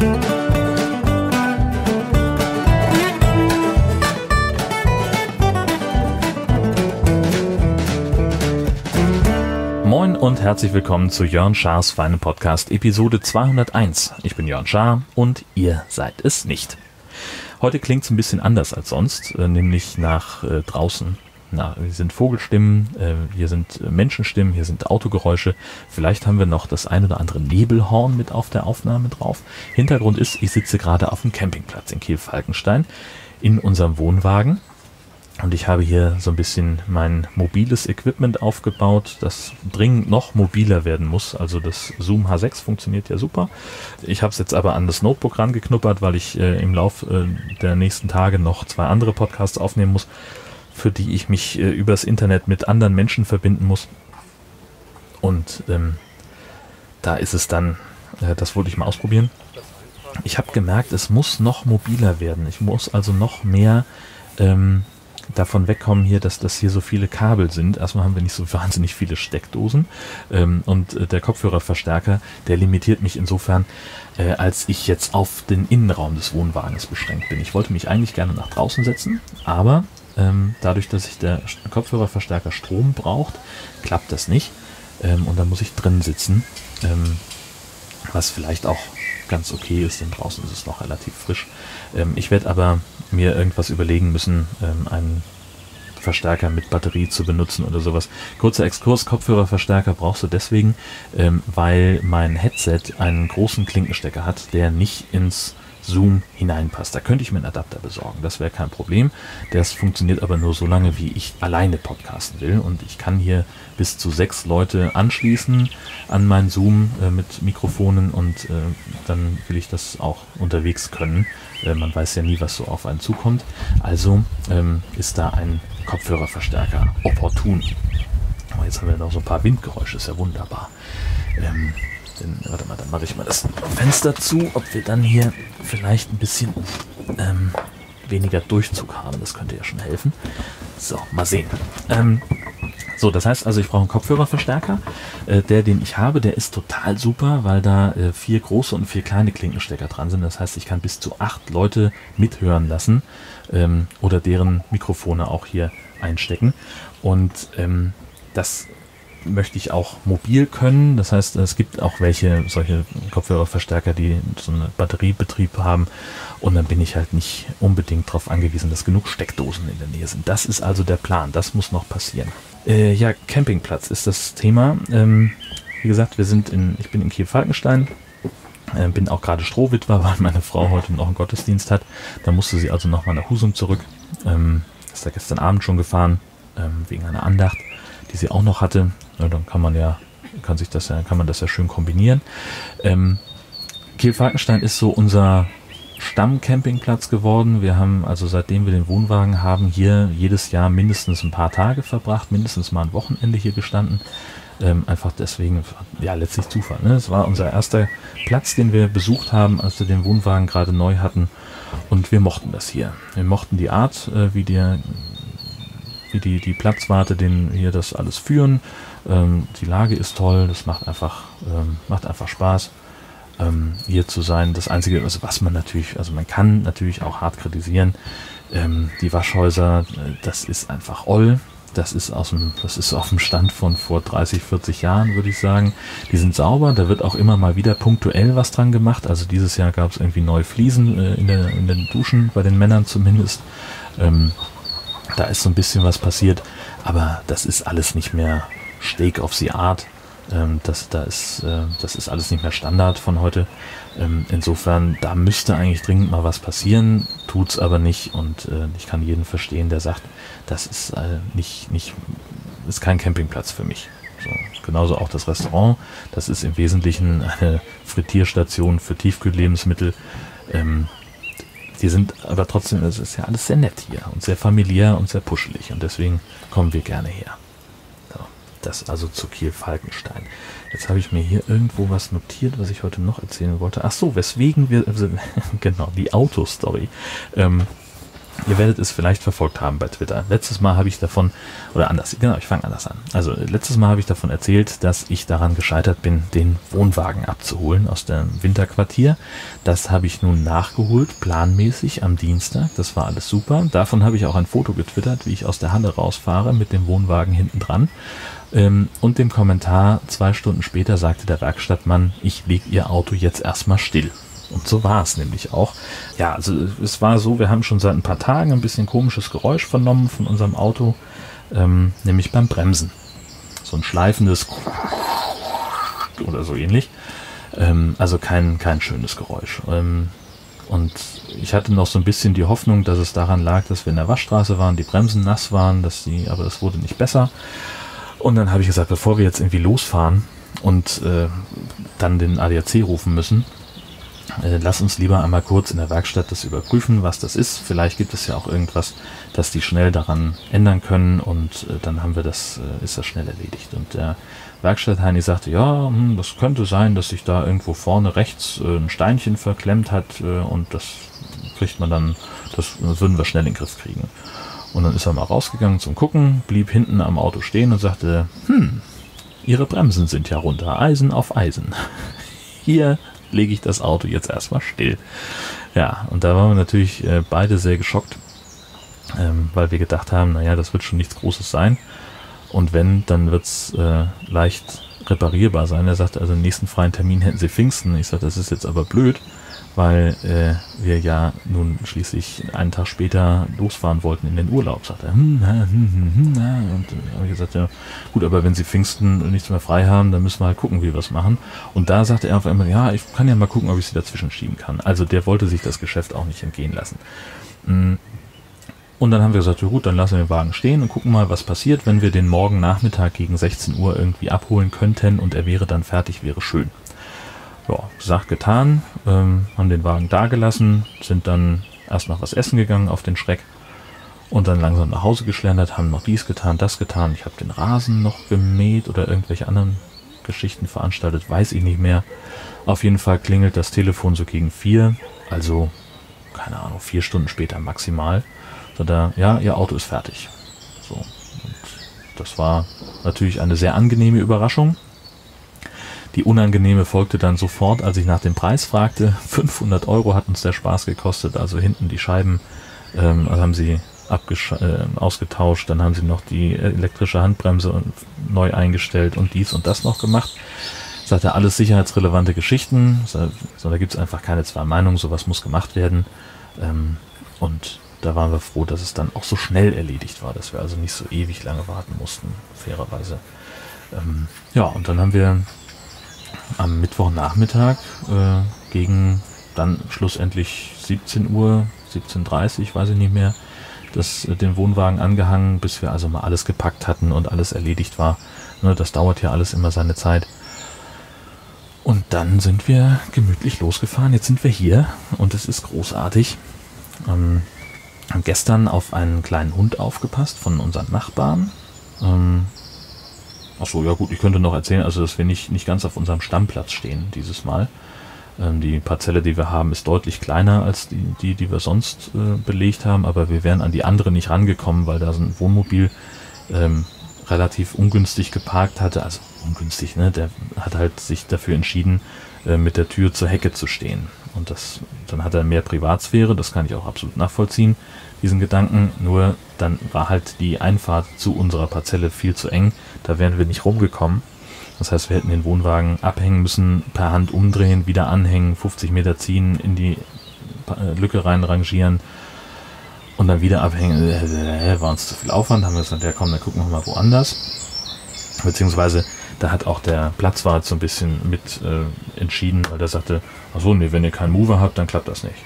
Moin und herzlich willkommen zu Jörn Schars Feine Podcast Episode 201. Ich bin Jörn Schaar und ihr seid es nicht. Heute klingt es ein bisschen anders als sonst, äh, nämlich nach äh, draußen. Na, hier sind Vogelstimmen, äh, hier sind äh, Menschenstimmen, hier sind Autogeräusche. Vielleicht haben wir noch das ein oder andere Nebelhorn mit auf der Aufnahme drauf. Hintergrund ist, ich sitze gerade auf dem Campingplatz in Kiel-Falkenstein in unserem Wohnwagen und ich habe hier so ein bisschen mein mobiles Equipment aufgebaut, das dringend noch mobiler werden muss. Also das Zoom H6 funktioniert ja super. Ich habe es jetzt aber an das Notebook rangeknuppert, weil ich äh, im Lauf äh, der nächsten Tage noch zwei andere Podcasts aufnehmen muss, für die ich mich äh, übers Internet mit anderen Menschen verbinden muss. Und ähm, da ist es dann, äh, das wollte ich mal ausprobieren. Ich habe gemerkt, es muss noch mobiler werden. Ich muss also noch mehr ähm, davon wegkommen hier, dass das hier so viele Kabel sind. Erstmal haben wir nicht so wahnsinnig viele Steckdosen ähm, und äh, der Kopfhörerverstärker, der limitiert mich insofern, äh, als ich jetzt auf den Innenraum des Wohnwagens beschränkt bin. Ich wollte mich eigentlich gerne nach draußen setzen, aber ähm, dadurch, dass sich der Kopfhörerverstärker Strom braucht, klappt das nicht ähm, und dann muss ich drin sitzen, ähm, was vielleicht auch ganz okay ist, denn draußen ist es noch relativ frisch. Ähm, ich werde aber mir irgendwas überlegen müssen, ähm, einen Verstärker mit Batterie zu benutzen oder sowas. Kurzer Exkurs, Kopfhörerverstärker brauchst du deswegen, ähm, weil mein Headset einen großen Klinkenstecker hat, der nicht ins Zoom hineinpasst. Da könnte ich mir einen Adapter besorgen, das wäre kein Problem. Das funktioniert aber nur so lange, wie ich alleine podcasten will. Und ich kann hier bis zu sechs Leute anschließen an mein Zoom äh, mit Mikrofonen und äh, dann will ich das auch unterwegs können. Äh, man weiß ja nie, was so auf einen zukommt. Also ähm, ist da ein Kopfhörerverstärker opportun. Aber jetzt haben wir noch so ein paar Windgeräusche, ist ja wunderbar. Ähm, denn, warte mal, dann mache ich mal das Fenster zu, ob wir dann hier vielleicht ein bisschen ähm, weniger Durchzug haben. Das könnte ja schon helfen. So, mal sehen. Ähm, so, das heißt also, ich brauche einen Kopfhörerverstärker. Äh, der, den ich habe, der ist total super, weil da äh, vier große und vier kleine Klinkenstecker dran sind. Das heißt, ich kann bis zu acht Leute mithören lassen ähm, oder deren Mikrofone auch hier einstecken. Und ähm, das möchte ich auch mobil können. Das heißt, es gibt auch welche solche Kopfhörerverstärker, die so einen Batteriebetrieb haben. Und dann bin ich halt nicht unbedingt darauf angewiesen, dass genug Steckdosen in der Nähe sind. Das ist also der Plan. Das muss noch passieren. Äh, ja, Campingplatz ist das Thema. Ähm, wie gesagt, wir sind in, ich bin in Kiel-Falkenstein. Äh, bin auch gerade Strohwitwer, weil meine Frau heute noch einen Gottesdienst hat. Da musste sie also nochmal nach Husum zurück. Ähm, ist da gestern Abend schon gefahren, ähm, wegen einer Andacht die sie auch noch hatte. Ja, dann kann man ja, kann sich das ja, kann man das ja schön kombinieren. Ähm, Kiel-Falkenstein ist so unser Stammcampingplatz geworden. Wir haben also seitdem wir den Wohnwagen haben, hier jedes Jahr mindestens ein paar Tage verbracht, mindestens mal ein Wochenende hier gestanden. Ähm, einfach deswegen, ja, letztlich Zufall. Ne? Es war unser erster Platz, den wir besucht haben, als wir den Wohnwagen gerade neu hatten. Und wir mochten das hier. Wir mochten die Art, äh, wie der wie die, die Platzwarte den hier das alles führen. Ähm, die Lage ist toll, das macht einfach, ähm, macht einfach Spaß, ähm, hier zu sein. Das Einzige, also was man natürlich, also man kann natürlich auch hart kritisieren, ähm, die Waschhäuser, äh, das ist einfach oll. Das ist aus dem, das ist auf dem Stand von vor 30, 40 Jahren, würde ich sagen. Die sind sauber, da wird auch immer mal wieder punktuell was dran gemacht. Also dieses Jahr gab es irgendwie neue Fliesen äh, in, der, in den Duschen, bei den Männern zumindest. Ähm, da ist so ein bisschen was passiert, aber das ist alles nicht mehr Steak of the Art. Ähm, das, da ist, äh, das ist alles nicht mehr Standard von heute. Ähm, insofern, da müsste eigentlich dringend mal was passieren, tut's aber nicht. Und äh, ich kann jeden verstehen, der sagt, das ist äh, nicht, nicht, ist kein Campingplatz für mich. So, genauso auch das Restaurant. Das ist im Wesentlichen eine Frittierstation für Tiefkühllebensmittel. Ähm, die sind aber trotzdem, es ist ja alles sehr nett hier und sehr familiär und sehr puschelig und deswegen kommen wir gerne her. Das also zu Kiel-Falkenstein. Jetzt habe ich mir hier irgendwo was notiert, was ich heute noch erzählen wollte. Ach so, weswegen wir, also, genau, die Autostory. Ähm, Ihr werdet es vielleicht verfolgt haben bei Twitter. Letztes Mal habe ich davon, oder anders, genau, ich fange anders an. Also letztes Mal habe ich davon erzählt, dass ich daran gescheitert bin, den Wohnwagen abzuholen aus dem Winterquartier. Das habe ich nun nachgeholt, planmäßig am Dienstag. Das war alles super. Davon habe ich auch ein Foto getwittert, wie ich aus der Halle rausfahre mit dem Wohnwagen hinten dran. Ähm, und dem Kommentar zwei Stunden später sagte der Werkstattmann, ich lege Ihr Auto jetzt erstmal still. Und so war es nämlich auch. Ja, also es war so, wir haben schon seit ein paar Tagen ein bisschen komisches Geräusch vernommen von unserem Auto, ähm, nämlich beim Bremsen. So ein schleifendes oder so ähnlich. Ähm, also kein, kein schönes Geräusch. Ähm, und ich hatte noch so ein bisschen die Hoffnung, dass es daran lag, dass wir in der Waschstraße waren, die Bremsen nass waren, dass die, aber das wurde nicht besser. Und dann habe ich gesagt, bevor wir jetzt irgendwie losfahren und äh, dann den ADAC rufen müssen, lass uns lieber einmal kurz in der Werkstatt das überprüfen, was das ist. Vielleicht gibt es ja auch irgendwas, dass die schnell daran ändern können und äh, dann haben wir das, äh, ist das schnell erledigt. Und der Werkstattheini sagte, ja, hm, das könnte sein, dass sich da irgendwo vorne rechts äh, ein Steinchen verklemmt hat äh, und das kriegt man dann, das würden wir schnell in den Griff kriegen. Und dann ist er mal rausgegangen zum Gucken, blieb hinten am Auto stehen und sagte, hm, Ihre Bremsen sind ja runter, Eisen auf Eisen. Hier lege ich das Auto jetzt erstmal still. Ja, und da waren wir natürlich äh, beide sehr geschockt, ähm, weil wir gedacht haben, naja, das wird schon nichts Großes sein. Und wenn, dann wird es äh, leicht reparierbar sein. Er sagte, also den nächsten freien Termin hätten sie Pfingsten. Ich sagte, das ist jetzt aber blöd, weil äh, wir ja nun schließlich einen Tag später losfahren wollten in den Urlaub. Sagt er, hm, hm, hm, und äh, habe ich gesagt, ja gut, aber wenn sie Pfingsten nichts mehr frei haben, dann müssen wir halt gucken, wie wir es machen. Und da sagte er auf einmal, ja, ich kann ja mal gucken, ob ich sie dazwischen schieben kann. Also der wollte sich das Geschäft auch nicht entgehen lassen. Und dann haben wir gesagt, ja gut, dann lassen wir den Wagen stehen und gucken mal, was passiert, wenn wir den morgen Nachmittag gegen 16 Uhr irgendwie abholen könnten und er wäre dann fertig, wäre schön ja, gesagt, getan, ähm, haben den Wagen dagelassen, sind dann erst noch was essen gegangen auf den Schreck und dann langsam nach Hause geschlendert, haben noch dies getan, das getan. Ich habe den Rasen noch gemäht oder irgendwelche anderen Geschichten veranstaltet, weiß ich nicht mehr. Auf jeden Fall klingelt das Telefon so gegen vier, also keine Ahnung, vier Stunden später maximal. Sagt er, ja, Ihr Auto ist fertig. So. Und das war natürlich eine sehr angenehme Überraschung. Die unangenehme folgte dann sofort, als ich nach dem Preis fragte. 500 Euro hat uns der Spaß gekostet, also hinten die Scheiben ähm, also haben sie äh, ausgetauscht, dann haben sie noch die elektrische Handbremse neu eingestellt und dies und das noch gemacht. Sagte alles sicherheitsrelevante Geschichten, so, da gibt es einfach keine zwei Meinungen, sowas muss gemacht werden. Ähm, und da waren wir froh, dass es dann auch so schnell erledigt war, dass wir also nicht so ewig lange warten mussten, fairerweise. Ähm, ja, und dann haben wir am Mittwochnachmittag äh, gegen dann schlussendlich 17 Uhr, 17.30 Uhr, weiß ich nicht mehr, das, äh, den Wohnwagen angehangen, bis wir also mal alles gepackt hatten und alles erledigt war. Ne, das dauert ja alles immer seine Zeit. Und dann sind wir gemütlich losgefahren. Jetzt sind wir hier und es ist großartig. Ähm, gestern auf einen kleinen Hund aufgepasst von unseren Nachbarn. Ähm, Achso, ja gut, ich könnte noch erzählen, also dass wir nicht, nicht ganz auf unserem Stammplatz stehen dieses Mal. Ähm, die Parzelle, die wir haben, ist deutlich kleiner als die, die, die wir sonst äh, belegt haben, aber wir wären an die andere nicht rangekommen, weil da so ein Wohnmobil ähm, relativ ungünstig geparkt hatte. Also ungünstig, ne? Der hat halt sich dafür entschieden, äh, mit der Tür zur Hecke zu stehen. Und das, dann hat er mehr Privatsphäre, das kann ich auch absolut nachvollziehen diesen Gedanken, nur dann war halt die Einfahrt zu unserer Parzelle viel zu eng, da wären wir nicht rumgekommen. Das heißt, wir hätten den Wohnwagen abhängen müssen, per Hand umdrehen, wieder anhängen, 50 Meter ziehen, in die äh, Lücke reinrangieren und dann wieder abhängen. Äh, war uns zu viel Aufwand, haben wir gesagt, ja komm, dann gucken wir mal woanders. Beziehungsweise da hat auch der Platzwart so ein bisschen mit äh, entschieden, weil der sagte, ach so, nee, wenn ihr keinen Mover habt, dann klappt das nicht.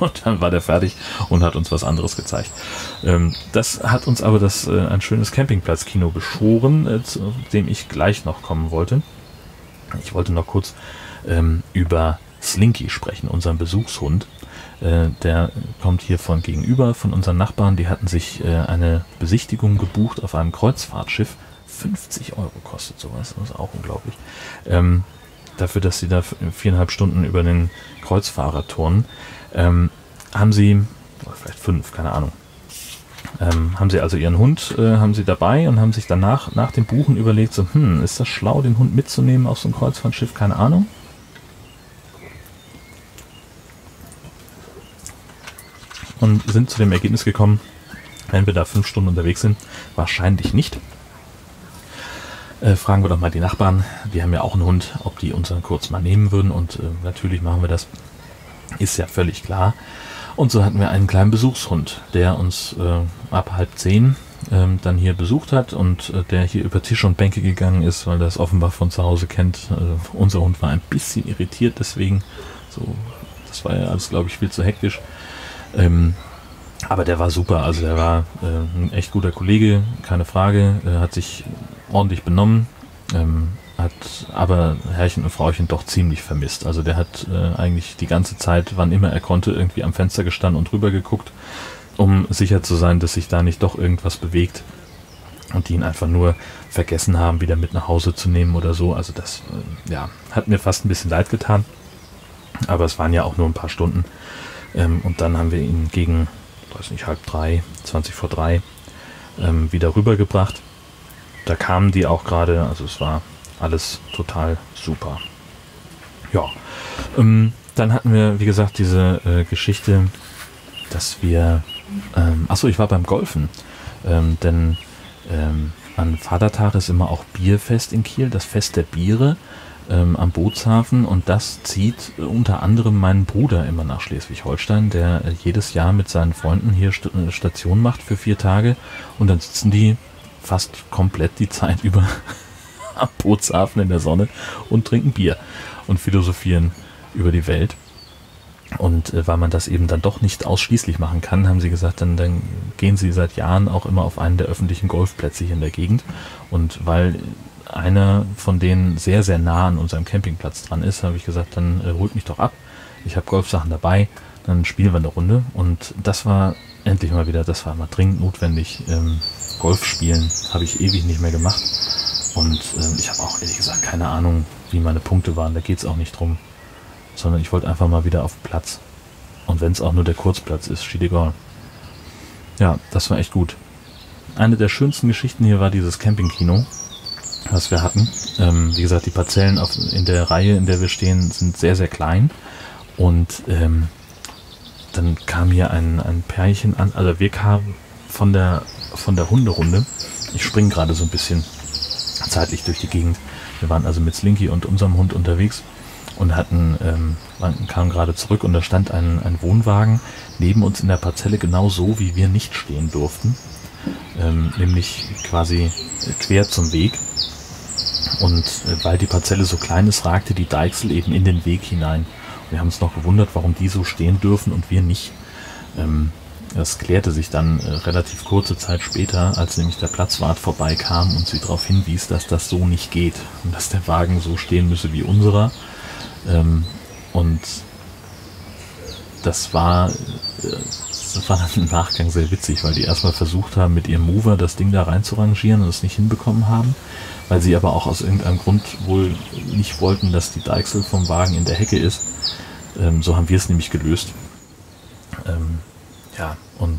Und dann war der fertig und hat uns was anderes gezeigt. Ähm, das hat uns aber das äh, ein schönes Campingplatz-Kino beschoren, äh, zu dem ich gleich noch kommen wollte. Ich wollte noch kurz ähm, über Slinky sprechen, unseren Besuchshund. Äh, der kommt hier von gegenüber von unseren Nachbarn. Die hatten sich äh, eine Besichtigung gebucht auf einem Kreuzfahrtschiff. 50 Euro kostet sowas, das ist auch unglaublich. Ähm, dafür, dass sie da viereinhalb Stunden über den Kreuzfahrer turnen ähm, haben sie oder vielleicht fünf, keine Ahnung. Ähm, haben sie also ihren Hund, äh, haben sie dabei und haben sich danach nach dem Buchen überlegt, so, hm, ist das schlau, den Hund mitzunehmen auf so ein Kreuzfahrtschiff? Keine Ahnung. Und sind zu dem Ergebnis gekommen, wenn wir da fünf Stunden unterwegs sind, wahrscheinlich nicht. Äh, fragen wir doch mal die Nachbarn, die haben ja auch einen Hund, ob die uns dann kurz mal nehmen würden. Und äh, natürlich machen wir das. Ist ja völlig klar. Und so hatten wir einen kleinen Besuchshund, der uns äh, ab halb zehn ähm, dann hier besucht hat und äh, der hier über Tisch und Bänke gegangen ist, weil er das offenbar von zu Hause kennt. Also unser Hund war ein bisschen irritiert, deswegen so, das war ja alles, glaube ich, viel zu hektisch. Ähm, aber der war super, also der war äh, ein echt guter Kollege, keine Frage, äh, hat sich ordentlich benommen, ähm, hat aber Herrchen und Frauchen doch ziemlich vermisst. Also der hat äh, eigentlich die ganze Zeit, wann immer er konnte, irgendwie am Fenster gestanden und rüber geguckt, um sicher zu sein, dass sich da nicht doch irgendwas bewegt und die ihn einfach nur vergessen haben, wieder mit nach Hause zu nehmen oder so. Also das, äh, ja, hat mir fast ein bisschen leid getan. Aber es waren ja auch nur ein paar Stunden. Ähm, und dann haben wir ihn gegen, weiß nicht, halb drei, 20 vor drei ähm, wieder rübergebracht. Da kamen die auch gerade, also es war alles total super. Ja, ähm, dann hatten wir, wie gesagt, diese äh, Geschichte, dass wir, ähm, achso, ich war beim Golfen, ähm, denn ähm, an Vatertag ist immer auch Bierfest in Kiel, das Fest der Biere ähm, am Bootshafen. Und das zieht äh, unter anderem meinen Bruder immer nach Schleswig-Holstein, der äh, jedes Jahr mit seinen Freunden hier St äh, Station macht für vier Tage. Und dann sitzen die fast komplett die Zeit über am Bootshafen in der Sonne und trinken Bier und philosophieren über die Welt. Und äh, weil man das eben dann doch nicht ausschließlich machen kann, haben sie gesagt, dann, dann gehen sie seit Jahren auch immer auf einen der öffentlichen Golfplätze hier in der Gegend. Und weil einer von denen sehr, sehr nah an unserem Campingplatz dran ist, habe ich gesagt, dann äh, holt mich doch ab. Ich habe Golfsachen dabei, dann spielen wir eine Runde. Und das war endlich mal wieder, das war mal dringend notwendig. Ähm, Golf spielen habe ich ewig nicht mehr gemacht. Und ähm, ich habe auch ehrlich gesagt keine Ahnung, wie meine Punkte waren. Da geht es auch nicht drum. Sondern ich wollte einfach mal wieder auf Platz. Und wenn es auch nur der Kurzplatz ist, steht egal. Ja, das war echt gut. Eine der schönsten Geschichten hier war dieses Campingkino was wir hatten. Ähm, wie gesagt, die Parzellen auf, in der Reihe, in der wir stehen, sind sehr, sehr klein. Und ähm, dann kam hier ein, ein Pärchen an, also wir kamen von der, von der Hunderunde. Ich springe gerade so ein bisschen zeitlich durch die Gegend. Wir waren also mit Slinky und unserem Hund unterwegs und hatten, ähm, kamen gerade zurück und da stand ein, ein Wohnwagen neben uns in der Parzelle genau so, wie wir nicht stehen durften. Ähm, nämlich quasi quer zum Weg. Und äh, weil die Parzelle so klein ist, ragte die Deichsel eben in den Weg hinein. wir haben uns noch gewundert, warum die so stehen dürfen und wir nicht. Ähm, das klärte sich dann äh, relativ kurze Zeit später, als nämlich der Platzwart vorbeikam und sie darauf hinwies, dass das so nicht geht und dass der Wagen so stehen müsse wie unserer. Ähm, und das war, äh, das war dann im Nachgang sehr witzig, weil die erstmal versucht haben, mit ihrem Mover das Ding da rein zu rangieren und es nicht hinbekommen haben weil sie aber auch aus irgendeinem Grund wohl nicht wollten, dass die Deichsel vom Wagen in der Hecke ist. Ähm, so haben wir es nämlich gelöst. Ähm, ja, und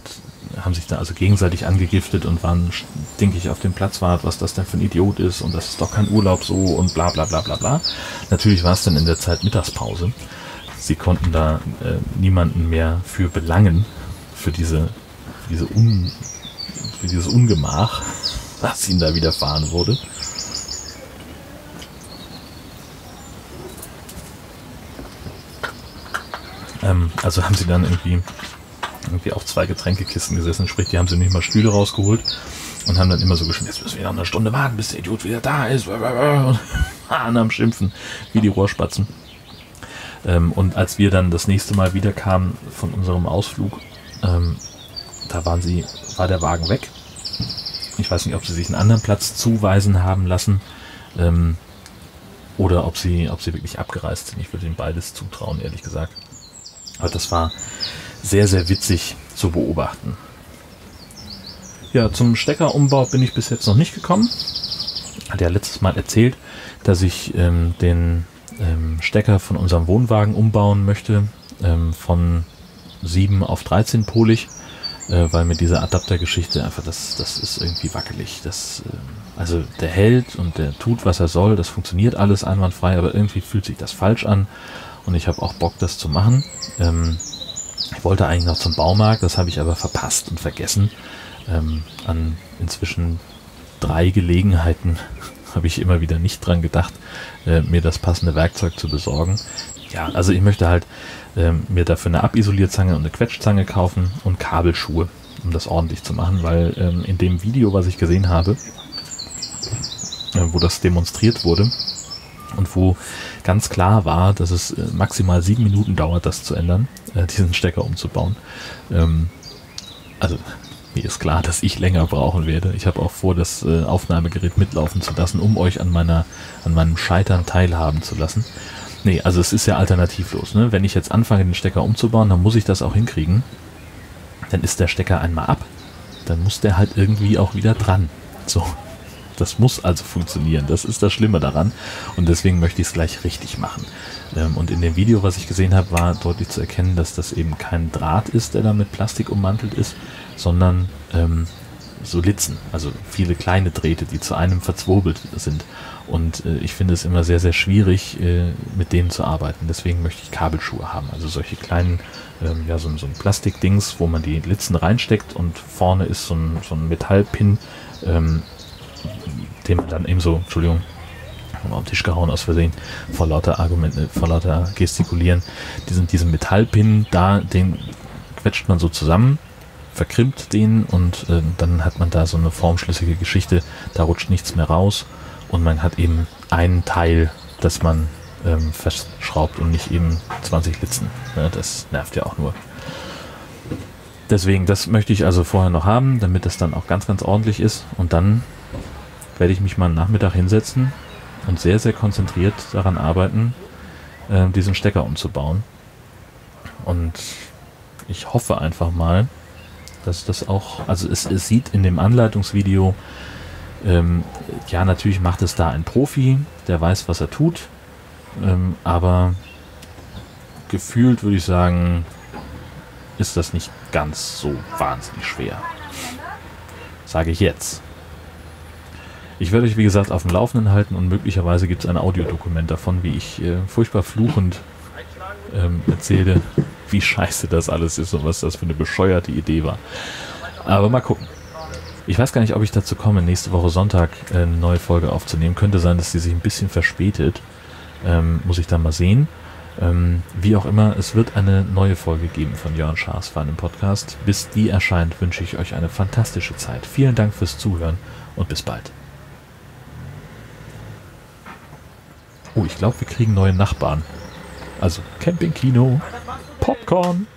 haben sich da also gegenseitig angegiftet und waren, denke ich, auf dem Platzwart, was das denn für ein Idiot ist und das ist doch kein Urlaub so und bla bla bla bla bla. Natürlich war es dann in der Zeit Mittagspause. Sie konnten da äh, niemanden mehr für belangen, für diese, diese Un, für dieses Ungemach, was ihnen da widerfahren wurde. Ähm, also haben sie dann irgendwie, irgendwie auf zwei Getränkekisten gesessen, sprich, die haben sie nicht mal Stühle rausgeholt und haben dann immer so geschrieben, jetzt müssen wir noch eine Stunde warten, bis der Idiot wieder da ist. Und am Schimpfen, wie die Rohrspatzen. Ähm, und als wir dann das nächste Mal wieder kamen von unserem Ausflug, ähm, da waren sie, war der Wagen weg. Ich weiß nicht, ob sie sich einen anderen Platz zuweisen haben lassen ähm, oder ob sie, ob sie wirklich abgereist sind. Ich würde ihnen beides zutrauen, ehrlich gesagt. Aber das war sehr, sehr witzig zu beobachten. Ja, zum Steckerumbau bin ich bis jetzt noch nicht gekommen. Hat ja letztes Mal erzählt, dass ich ähm, den ähm, Stecker von unserem Wohnwagen umbauen möchte. Ähm, von 7 auf 13 polig, äh, weil mir diese Adaptergeschichte einfach, das, das ist irgendwie wackelig. Das, äh, also der hält und der tut, was er soll, das funktioniert alles einwandfrei, aber irgendwie fühlt sich das falsch an und ich habe auch Bock, das zu machen. Ähm, ich wollte eigentlich noch zum Baumarkt, das habe ich aber verpasst und vergessen. Ähm, an inzwischen drei Gelegenheiten habe ich immer wieder nicht dran gedacht, äh, mir das passende Werkzeug zu besorgen. Ja, also ich möchte halt äh, mir dafür eine Abisolierzange und eine Quetschzange kaufen und Kabelschuhe, um das ordentlich zu machen, weil ähm, in dem Video, was ich gesehen habe, äh, wo das demonstriert wurde und wo ganz klar war, dass es äh, maximal sieben Minuten dauert, das zu ändern, äh, diesen Stecker umzubauen. Ähm, also mir ist klar, dass ich länger brauchen werde. Ich habe auch vor, das äh, Aufnahmegerät mitlaufen zu lassen, um euch an meiner, an meinem Scheitern teilhaben zu lassen. Nee, also es ist ja alternativlos. Ne? Wenn ich jetzt anfange, den Stecker umzubauen, dann muss ich das auch hinkriegen. Dann ist der Stecker einmal ab. Dann muss der halt irgendwie auch wieder dran. So. Das muss also funktionieren. Das ist das Schlimme daran. Und deswegen möchte ich es gleich richtig machen. Ähm, und in dem Video, was ich gesehen habe, war deutlich zu erkennen, dass das eben kein Draht ist, der da mit Plastik ummantelt ist, sondern ähm, so Litzen, also viele kleine Drähte, die zu einem verzwobelt sind. Und äh, ich finde es immer sehr, sehr schwierig, äh, mit denen zu arbeiten. Deswegen möchte ich Kabelschuhe haben. Also solche kleinen, ähm, ja, so, so ein Plastikdings, wo man die Litzen reinsteckt und vorne ist so ein, so ein Metallpin, ähm, den man dann eben so, Entschuldigung, auf den Tisch gehauen aus Versehen, vor lauter Argumente, vor lauter Gestikulieren. Diesen, diesen Metallpin da, den quetscht man so zusammen verkrimmt den und äh, dann hat man da so eine formschlüssige Geschichte, da rutscht nichts mehr raus und man hat eben ein Teil, das man ähm, festschraubt und nicht eben 20 Litzen. Ja, das nervt ja auch nur. Deswegen, das möchte ich also vorher noch haben, damit das dann auch ganz, ganz ordentlich ist und dann werde ich mich mal am Nachmittag hinsetzen und sehr, sehr konzentriert daran arbeiten, äh, diesen Stecker umzubauen. Und ich hoffe einfach mal, dass das auch, also es, es sieht in dem Anleitungsvideo, ähm, ja, natürlich macht es da ein Profi, der weiß, was er tut, ähm, aber gefühlt würde ich sagen, ist das nicht ganz so wahnsinnig schwer. Sage ich jetzt. Ich werde euch, wie gesagt, auf dem Laufenden halten und möglicherweise gibt es ein Audiodokument davon, wie ich äh, furchtbar fluchend ähm, erzähle, wie scheiße das alles ist und was das für eine bescheuerte Idee war. Aber mal gucken. Ich weiß gar nicht, ob ich dazu komme, nächste Woche Sonntag eine neue Folge aufzunehmen. Könnte sein, dass die sich ein bisschen verspätet. Ähm, muss ich dann mal sehen. Ähm, wie auch immer, es wird eine neue Folge geben von Jörn Schaas für einen Podcast. Bis die erscheint, wünsche ich euch eine fantastische Zeit. Vielen Dank fürs Zuhören und bis bald. Oh, ich glaube, wir kriegen neue Nachbarn. Also Campingkino, Popcorn.